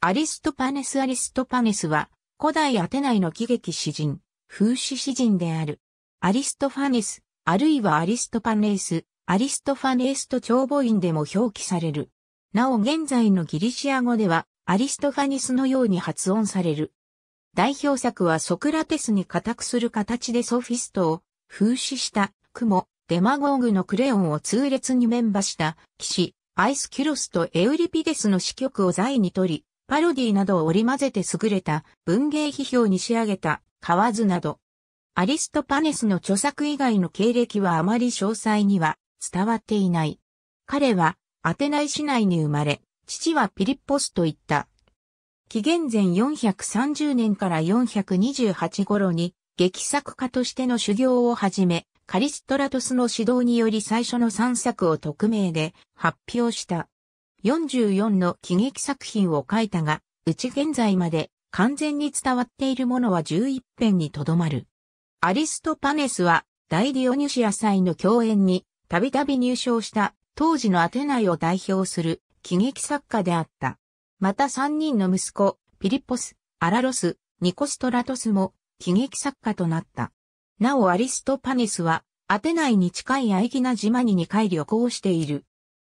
アリストパネス・アリストパネスは、古代アテナイの喜劇詩人、風刺詩人である。アリストファネス、あるいはアリストパネース、アリストファネースと長母音でも表記される。なお現在のギリシア語では、アリストファニスのように発音される。代表作はソクラテスに仮託する形でソフィストを風刺した雲、デマゴーグのクレオンを痛烈に面罵した騎士、アイスキュロスとエウリピデスの詩曲を題材に取り、パロディなどを織り交ぜて優れた文芸批評に仕上げた蛙など。アリストパネスの著作以外の経歴はあまり詳細には伝わっていない。彼はアテナイ市内に生まれ、父はピリッポスといった。紀元前430年から428頃に劇作家としての修行を始め、カリストラトスの指導により最初の3作を匿名で発表した。44の喜劇作品を書いたが、うち現在まで完全に伝わっているものは11編にとどまる。アリストパネスは大ディオニュシア祭の共演にたびたび入賞した当時のアテナイを代表する喜劇作家であった。また3人の息子、ピリポス、アラロス、ニコストラトスも喜劇作家となった。なおアリストパネスはアテナイに近い愛気な島に2回旅行している。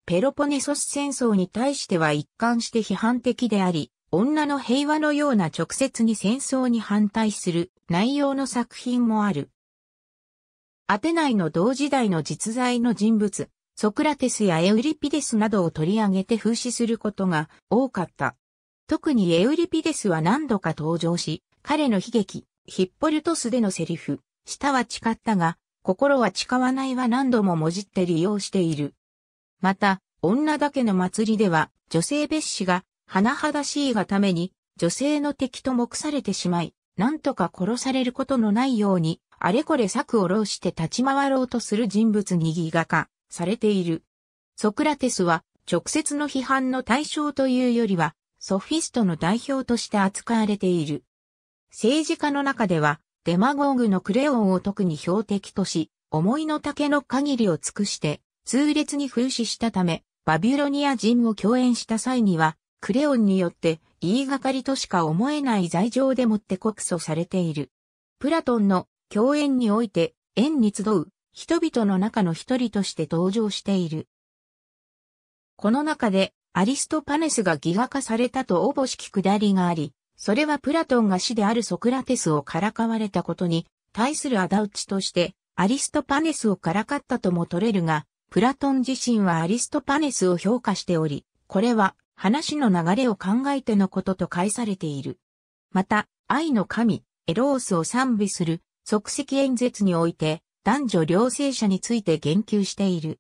ペロポネソス戦争に対しては一貫して批判的であり、女の平和のような直接に戦争に反対する内容の作品もある。アテナイの同時代の実在の人物、ソクラテスやエウリピデスなどを取り上げて風刺することが多かった。特にエウリピデスは何度か登場し、彼の悲劇、ヒッポルトスでのセリフ、舌は誓ったが、心は誓わないは何度ももじって利用している。また、女だけの祭りでは、女性別紙が、甚だしいがために、女性の敵と目されてしまい、なんとか殺されることのないように、あれこれ策を浪して立ち回ろうとする人物にギガ化されている。ソクラテスは、直接の批判の対象というよりは、ソフィストの代表として扱われている。政治家の中では、デマゴーグのクレヨンを特に標的とし、思いの丈の限りを尽くして、痛烈に風刺したため、バビュロニア人を共演した際には、クレヨンによって言いがかりとしか思えない罪状でもって告訴されている。プラトンの共演において、縁に集う人々の中の一人として登場している。この中で、アリストパネスがギガ化されたとおぼしきくだりがあり、それはプラトンが死であるソクラテスをからかわれたことに対する仇討ちとして、アリストパネスをからかったとも取れるが、プラトン自身はアリストパネスを評価しており、これは話の流れを考えてのことと返されている。また、愛の神、エロースを賛美する即席演説において、男女両性者について言及している。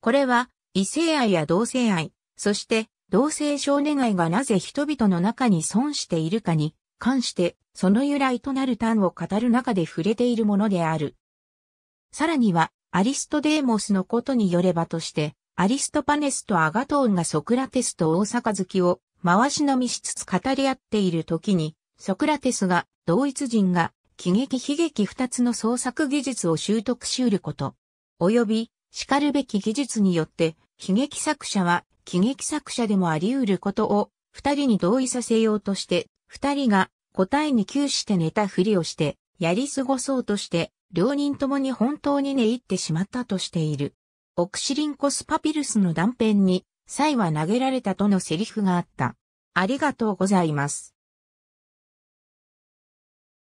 これは、異性愛や同性愛、そして同性少年愛がなぜ人々の中に損しているかに関して、その由来となる端を語る中で触れているものである。さらには、アリストデーモスのことによればとして、アリストパネスとアガトーンがソクラテスと大杯を回し飲みしつつ語り合っている時に、ソクラテスが同一人が喜劇悲劇二つの創作技術を習得し得ること、及び叱るべき技術によって悲劇作者は喜劇作者でもあり得ることを二人に同意させようとして、二人が答えに窮して寝たふりをしてやり過ごそうとして両人ともに本当に寝入ってしまったとしている。オクシリンコスパピルスの断片に、サイは投げられたとのセリフがあった。ありがとうございます。